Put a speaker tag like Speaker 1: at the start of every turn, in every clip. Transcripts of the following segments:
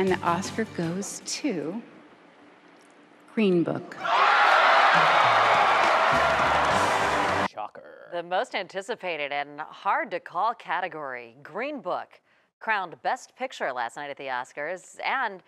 Speaker 1: And the Oscar goes to Green Book.
Speaker 2: Shocker.
Speaker 3: The most anticipated and hard to call category, Green Book, crowned Best Picture last night at the Oscars. And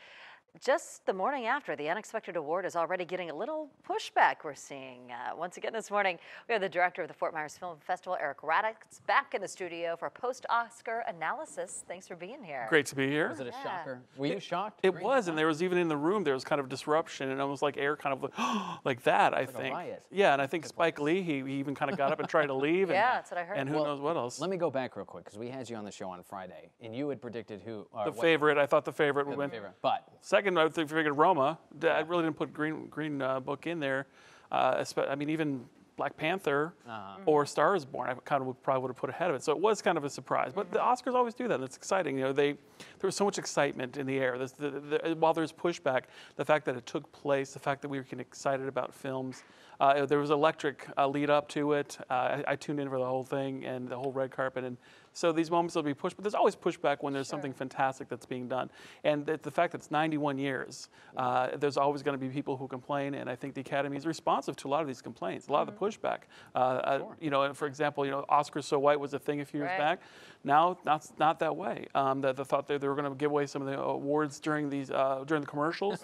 Speaker 3: just the morning after, the unexpected award is already getting a little pushback we're seeing. Uh, once again this morning, we have the director of the Fort Myers Film Festival, Eric Raddatz, back in the studio for post-Oscar analysis. Thanks for being here.
Speaker 4: Great to be here.
Speaker 2: Was it a
Speaker 3: Yeah.
Speaker 2: shocker? Were you shocked?
Speaker 4: It
Speaker 2: Green
Speaker 4: was,
Speaker 2: Book?
Speaker 4: and there was even in the room there was kind of disruption, and almost like air kind of like, like that. I
Speaker 2: a
Speaker 4: think.
Speaker 2: riot.
Speaker 4: Yeah, and I think Spike Lee he, he even kind of got up and tried to leave. And,
Speaker 3: Yeah, that's what I heard.
Speaker 4: And who
Speaker 2: Well,
Speaker 4: knows what else?
Speaker 2: Let me go back real quick because we had you on the show on Friday, and you had predicted who. uh,
Speaker 4: the
Speaker 2: what-
Speaker 4: favorite, I thought the favorite would win.
Speaker 2: favorite. But
Speaker 4: Second, I think figured Roma. I really didn't put Green Green uh, Book in there. Uh, I mean, even Black Panther
Speaker 2: Uh-huh.
Speaker 4: or Star is Born, I kind of would, probably would have put ahead of it. So it was kind of a surprise. But the Oscars always do that. and It's exciting. You know, they there was so much excitement in the air. This, the, the, while there's pushback, the fact that it took place, the fact that we were getting excited about films. Uh, there was electric uh, lead up to it. Uh, I, I tuned in for the whole thing and the whole red carpet, and so these moments will be pushed. But there's always pushback when there's something fantastic that's being done, and the, the fact that it's 91 years, uh, there's always going to be people who complain, and I think the Academy is responsive to a lot of these complaints, a lot of the pushback. Uh, uh, you know, for example, you know, Oscars so white was a thing a few years
Speaker 3: Right.
Speaker 4: back. Now, not not that way. Um, the, the thought that they were going to give away some of the awards during these uh, during the commercials.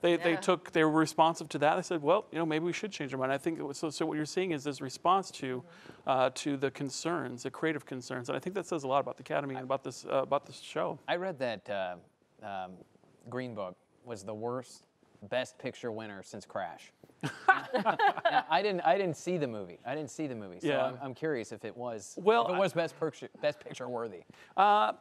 Speaker 4: They, they took they were responsive to that. They said, well, you know, maybe we should change mind. I think was, so. So what you're seeing is this response to uh, to the concerns, the creative concerns, and I think that says a lot about the Academy and about this uh, about this show.
Speaker 2: I read that uh, um, Green Book was the worst Best Picture winner since Crash. Now, I didn't. I didn't see the movie. I didn't see the movie. So
Speaker 4: Yeah.
Speaker 2: I'm, I'm curious if it was.
Speaker 4: Well,
Speaker 2: if it
Speaker 4: I-
Speaker 2: was Best Picture, Best Picture worthy.
Speaker 4: Uh,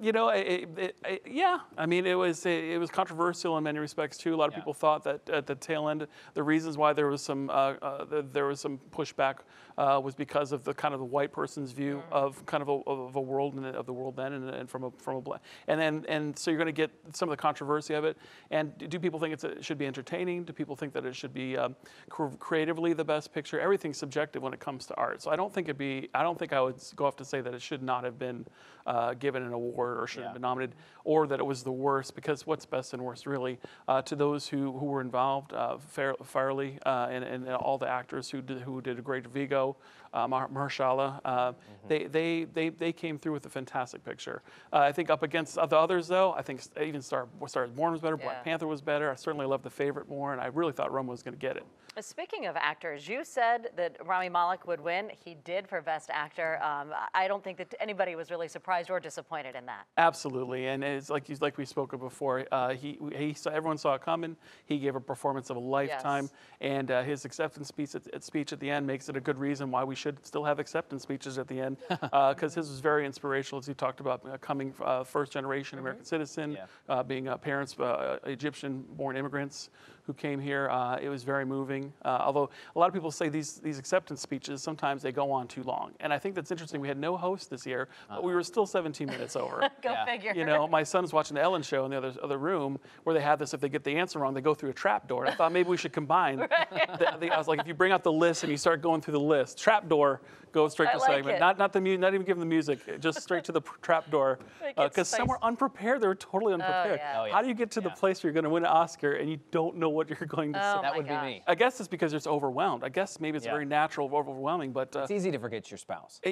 Speaker 4: you know, it, it, it, yeah. I mean, it was it, was controversial in many respects too. A lot of
Speaker 2: Yeah.
Speaker 4: people thought that at the tail end, the reasons why there was some uh, uh, th- there was some pushback uh, was because of the kind of the white person's view of kind of a, of a world and of the world then, and, and from a from a black, and then and so you're going to get some of the controversy of it. And do people think it's, it should be entertaining? Do people think that it should be um, cr- creatively the best picture? Everything's subjective when it comes to art. So I don't think it'd be. I don't think I would go off to say that it should not have been uh, given an award or should
Speaker 2: Yeah.
Speaker 4: have been nominated, or that it was the worst. Because what's best and worst, really, uh, to those who, who were involved, uh, Fair, Farrelly uh, and, and all the actors who did, who did a great Viggo, uh, Mahershala, uh, they, they, they, they came through with a fantastic picture. Uh, I think up against the others, though, I think even Star, Star is Born was better,
Speaker 3: Yeah.
Speaker 4: Black Panther was better. I certainly loved the favorite more, and I really thought Roma was going to get it.
Speaker 3: Speaking of actors, you said that Rami Malek would win. He did for Best Actor. Um, I don't think that anybody was really surprised or disappointed in that.
Speaker 4: Absolutely, and it's like you- like we spoke of before. Uh, he he saw, everyone saw it coming. He gave a performance of a lifetime,
Speaker 3: Yes.
Speaker 4: and uh, his acceptance speech at, at speech at the end makes it a good reason why we should still have acceptance speeches at the end, because his was very inspirational as he talked about uh, coming uh, first generation American citizen,
Speaker 2: Yeah.
Speaker 4: uh, being uh, parents uh, Egyptian-born immigrants who came here. Uh, it was very moving. Uh, although a lot of people say these these acceptance speeches sometimes they go on too long, and I think that's interesting. We had no host this year, but we were still 17 minutes over.
Speaker 3: Go
Speaker 2: Yeah.
Speaker 3: figure.
Speaker 4: You know, my son's watching the Ellen show in the other, other room where they have this. If they get the answer wrong, they go through a trap door. And I thought maybe we should combine. the, the, I was like, if you bring out the list and you start going through the list, trap door go straight
Speaker 3: I
Speaker 4: to
Speaker 3: like
Speaker 4: segment.
Speaker 3: it.
Speaker 4: Not not the mu- not even giving the music, just straight to the pr- trap door.
Speaker 3: Make it
Speaker 4: Because some were unprepared. They were totally unprepared.
Speaker 3: yeah.
Speaker 2: Oh, yeah.
Speaker 4: How do you get to the place where you're going to win an Oscar and you don't know what you're going to
Speaker 3: Oh,
Speaker 4: say?
Speaker 2: that would
Speaker 3: gosh.
Speaker 2: be me.
Speaker 4: I guess it's because it's overwhelmed. I guess maybe it's
Speaker 2: Yeah.
Speaker 4: very natural, overwhelming. But uh,
Speaker 2: It's easy to forget your spouse.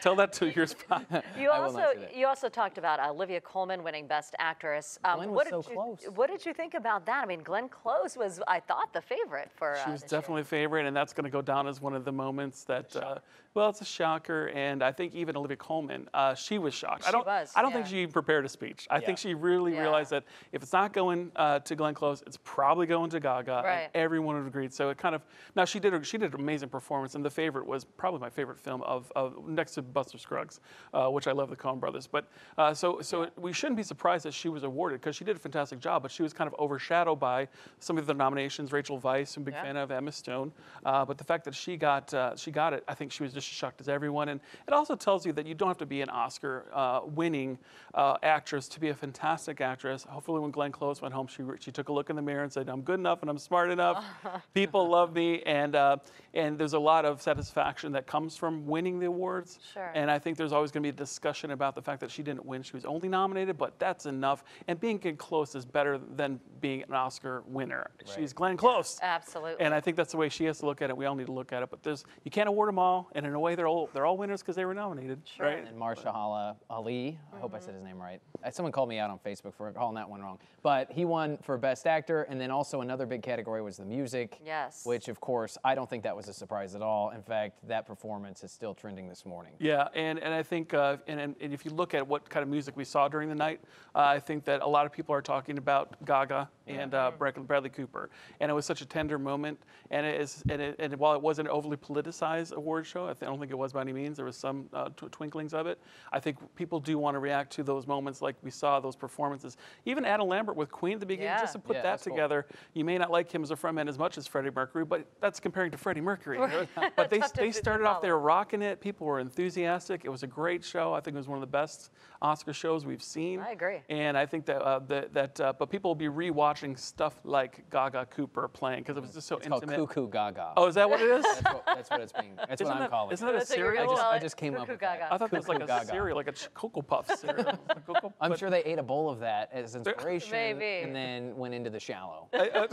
Speaker 4: tell that to your spouse.
Speaker 3: You also
Speaker 2: not say that.
Speaker 3: you also talked about Olivia Colman winning Best Actress. Um,
Speaker 2: Glenn was
Speaker 3: what
Speaker 2: so
Speaker 3: did you,
Speaker 2: close.
Speaker 3: What did you think about that? I mean, Glenn Close was, I thought, the favorite for.
Speaker 4: She
Speaker 3: uh,
Speaker 4: was
Speaker 3: this year.
Speaker 4: definitely a favorite, and that's going to go down as one of the moments that, uh, well, it's a shocker. And I think even Olivia Colman, uh, she was shocked. I
Speaker 3: She
Speaker 4: don't,
Speaker 3: was,
Speaker 4: I don't think she even prepared a speech. I think she really
Speaker 3: Yeah.
Speaker 4: realized that if it's not going uh, to Glenn Close, it's probably going to Gaga.
Speaker 3: Right.
Speaker 4: And everyone would agree. So it kind of now she did a, she did an amazing performance, and the favorite was probably my favorite film of, of next to Buster Scruggs, uh, which I love the Coen Brothers. But uh, so so it- we shouldn't be surprised that she was awarded because she did a fantastic job. But she was kind of overshadowed by some of the nominations. Rachel Weisz, I'm a big
Speaker 3: Yeah.
Speaker 4: fan of Emma Stone. Uh, but the fact that she got uh, she got it, I think she was just as shocked as everyone. And it also tells you that you don't have to be an Oscar uh, winning uh, actress to be a fantastic actress. Hopefully, when Glenn Close went home, she She took a look in the mirror and said, "I'm good enough and I'm smart enough. People love me." And uh, and there's a lot of satisfaction that comes from winning the awards.
Speaker 3: Sure.
Speaker 4: And I think there's always going to be a discussion about the fact that she didn't win. She was only nominated, but that's enough. And being Glenn Close is better than being an Oscar winner. She's Glenn Close.
Speaker 3: Absolutely.
Speaker 4: And I think that's the way she has to look at it. We all need to look at it. But there's you can't award them all, and in a way, they're all they're all winners because they were nominated, right?
Speaker 2: And Marshala Ali, I hope I said his name right. Uh, Someone called me out on Facebook for calling that one wrong. But he won for Best Actor, and then also another big category was the music.
Speaker 3: Yes.
Speaker 2: Which, of course, I don't think that was a surprise at all. In fact, that performance is still trending this morning.
Speaker 4: Yeah, and, and I think, uh, and, and and if you look at what kind of music we saw during the night, uh, I think that a lot of people are talking about Gaga and uh, Bradley Cooper. And it was such a tender moment. And, it is, and, it, and while it wasn't an overly politicized award show, I, th- I don't think it was by any means, there was some uh, tw- twinklings of it. I think people do want to react to those moments like we saw those performances. Even Adam Lambert with Queen at the beginning,
Speaker 3: Yeah.
Speaker 4: Just to put
Speaker 2: Yeah,
Speaker 4: that
Speaker 2: that's cool.
Speaker 4: together. You may not like him as a frontman as much as Freddie Mercury, but that's comparing to Freddie Mercury. you but they, they started off
Speaker 3: follow.
Speaker 4: there rocking it. People were enthusiastic. It was a great show. I think it was one of the best Oscar shows we've seen.
Speaker 3: I agree.
Speaker 4: And I think that uh, that, that uh, but people will be rewatching stuff like Gaga Cooper playing because it was just so
Speaker 2: It's called
Speaker 4: intimate.
Speaker 2: Cuckoo Gaga.
Speaker 4: Oh, is that what it is?
Speaker 2: That's what, that's what it's being. That's
Speaker 4: Isn't
Speaker 2: what I'm
Speaker 4: that-
Speaker 2: calling
Speaker 4: isn't
Speaker 2: it.
Speaker 4: that a
Speaker 3: That's what you're
Speaker 4: cereal?
Speaker 2: I just- I just came up
Speaker 3: Cuckoo
Speaker 2: with that.
Speaker 3: Gaga.
Speaker 4: I thought that was like a
Speaker 2: Gaga.
Speaker 4: cereal, like a ch- Cocoa Puff cereal. Cocoa-
Speaker 2: I'm sure they ate a bowl of that as inspiration
Speaker 3: Maybe.
Speaker 2: and then went into the shallow.
Speaker 4: I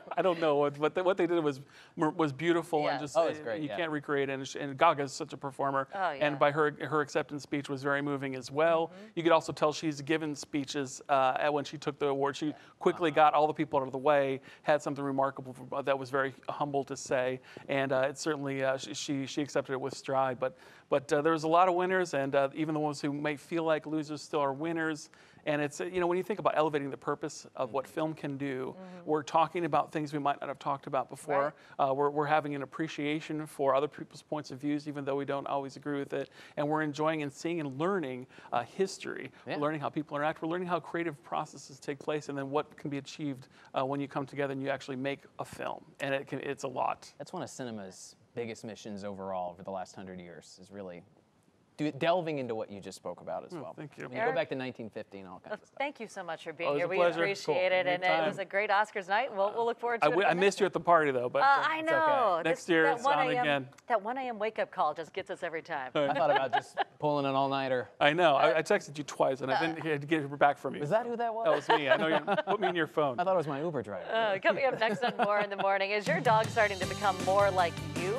Speaker 4: don't know what, but the, what they did was was beautiful
Speaker 3: Yeah.
Speaker 4: and just
Speaker 2: Oh, it's
Speaker 4: uh,
Speaker 2: great,
Speaker 4: you
Speaker 2: yeah.
Speaker 4: can't recreate it. And, she, and Gaga is such a performer,
Speaker 3: Oh, yeah.
Speaker 4: and by her her acceptance speech was very moving as well.
Speaker 3: Mm-hmm.
Speaker 4: You could also tell she's given speeches uh, at- when she took the award. She quickly got all the people out of the way, had something remarkable for, that was very humble to say, and uh, it certainly uh, she, she she accepted it with stride. But but uh, there was a lot of winners, and uh, even the ones who may feel like losers still are winners. And it's, uh, you know, when you think about elevating the purpose of what film can do, we're talking about things we might not have talked about before. Uh, we're, we're having an appreciation for other people's points of views, even though we don't always agree with it. And we're enjoying and seeing and learning uh, history.
Speaker 2: Yeah.
Speaker 4: We're learning how people interact. We're learning how creative processes take place and then what can be achieved uh, when you come together and you actually make a film. And it can, it's a lot.
Speaker 2: That's one of cinema's biggest missions overall over the last hundred years. Is really do, delving into what you just spoke about as well.
Speaker 4: thank you.
Speaker 2: I mean,
Speaker 3: Eric?
Speaker 2: go back to 1950 and all kinds of stuff.
Speaker 3: Thank you so much for being
Speaker 4: Oh, it was
Speaker 3: here. We
Speaker 4: pleasure.
Speaker 3: appreciate
Speaker 4: Cool.
Speaker 3: it, and it was a great Oscars night. We'll, we'll look forward to
Speaker 4: I,
Speaker 3: it.
Speaker 4: w- I
Speaker 3: again
Speaker 4: missed you at the party though, but
Speaker 3: Uh,
Speaker 4: uh,
Speaker 3: I
Speaker 2: It's okay.
Speaker 3: know.
Speaker 4: Next
Speaker 3: This-
Speaker 4: year it's on
Speaker 3: a.m.
Speaker 4: again.
Speaker 3: That 1 a.m. wake up call just gets us every time.
Speaker 2: I thought about just pulling an all-nighter.
Speaker 4: I know. I, I texted you twice and I didn't get, get back from you.
Speaker 2: Was that who that was?
Speaker 4: That was me. I know you put me in your phone.
Speaker 2: I thought it was my Uber driver.
Speaker 3: Uh, coming up next on More in the Morning, is your dog starting to become more like you?